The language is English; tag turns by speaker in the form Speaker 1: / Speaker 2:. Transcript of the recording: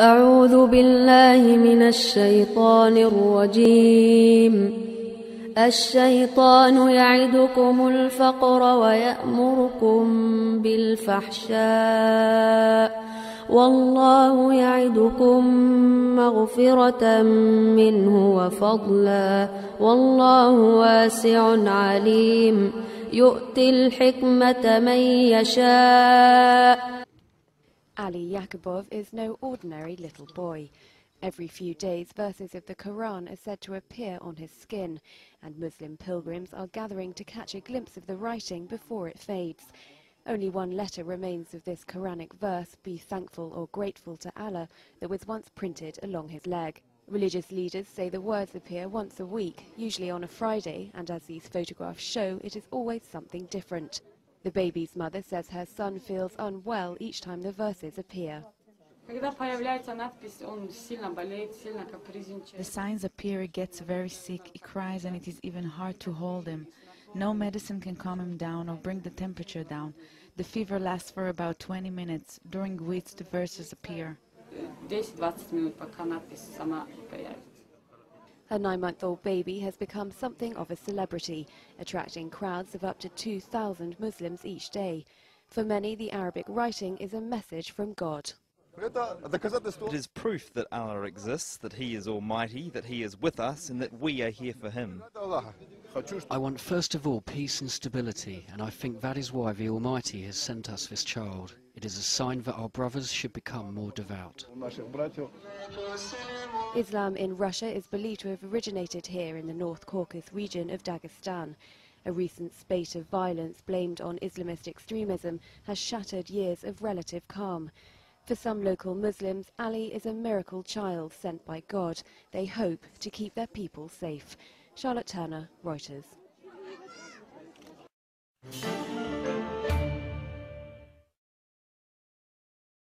Speaker 1: أعوذ بالله من الشيطان الرجيم. الشيطان يعدكم الفقر ويأمركم بالفحشاء. والله يعدكم مغفرة منه وفضلا. والله واسع عليم. يؤتي الحكمة من يشاء.
Speaker 2: Ali Yakubov is no ordinary little boy. Every few days, verses of the Quran are said to appear on his skin, and Muslim pilgrims are gathering to catch a glimpse of the writing before it fades. Only one letter remains of this Quranic verse, be thankful or grateful to Allah, that was once printed along his leg. Religious leaders say the words appear once a week, usually on a Friday, and as these photographs show, it is always something different. The baby's mother says her son feels unwell each time the verses appear.
Speaker 3: The signs appear, he gets very sick, he cries and it is even hard to hold him. No medicine can calm him down or bring the temperature down. The fever lasts for about 20 minutes, during which the verses appear.
Speaker 4: 10-20.
Speaker 2: Her nine-month-old baby has become something of a celebrity, attracting crowds of up to 2,000 Muslims each day. For many, the Arabic writing is a message from God.
Speaker 5: It is proof that Allah exists, that He is Almighty, that He is with us, and that we are here for Him.
Speaker 6: I want first of all peace and stability, and I think that is why the Almighty has sent us this child. It is a sign that our brothers should become more devout.
Speaker 2: Islam in Russia is believed to have originated here in the North Caucasus region of Dagestan. A recent spate of violence blamed on Islamist extremism has shattered years of relative calm. For some local Muslims, Ali is a miracle child sent by God. They hope to keep their people safe. Charlotte Turner, Reuters.